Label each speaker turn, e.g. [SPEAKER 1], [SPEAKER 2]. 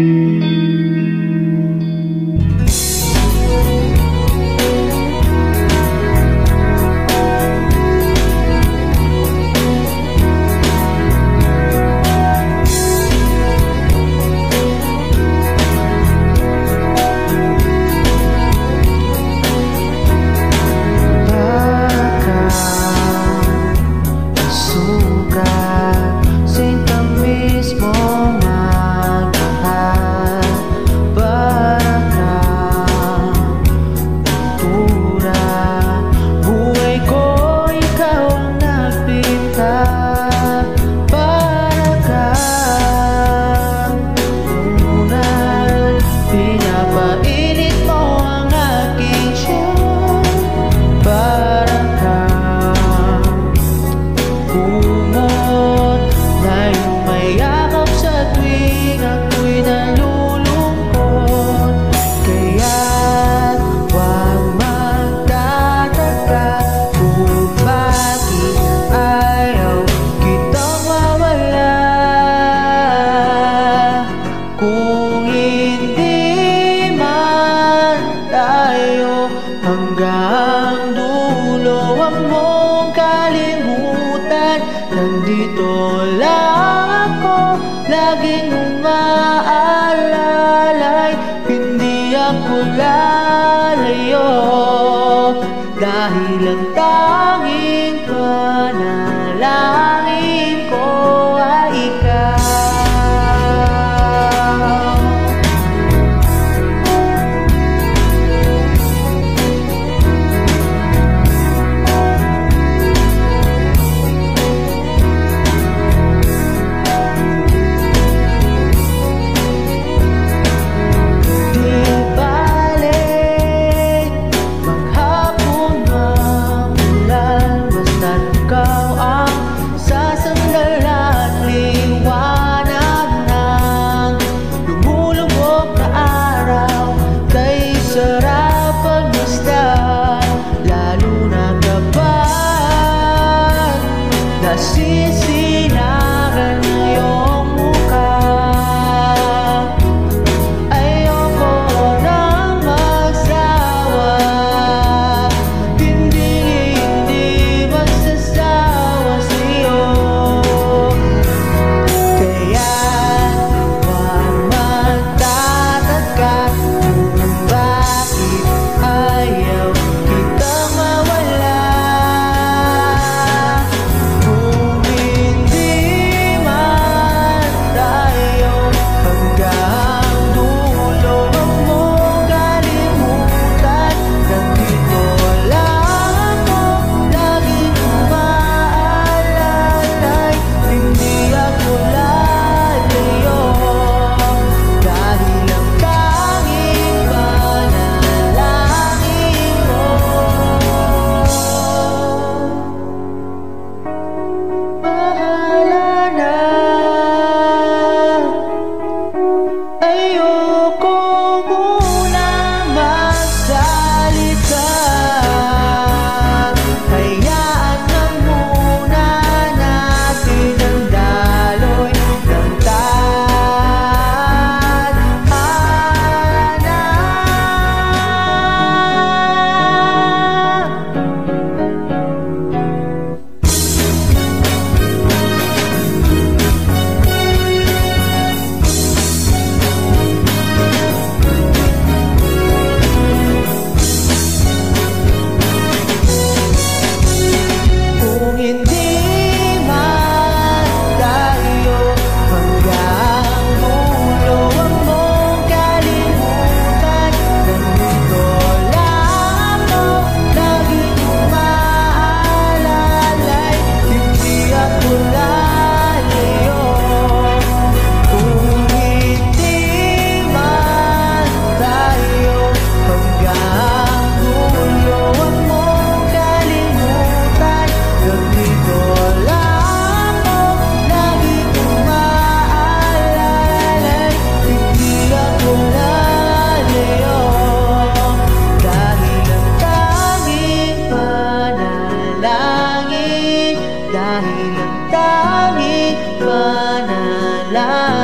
[SPEAKER 1] Música bungot na iyong mayakap sa tuwing ako'y nalulungkot. Kaya huwag magtataka kung bakit ayaw kitang Kung hindi man tayo hanggang laging umaas see, see. dahil ang tanging panalangin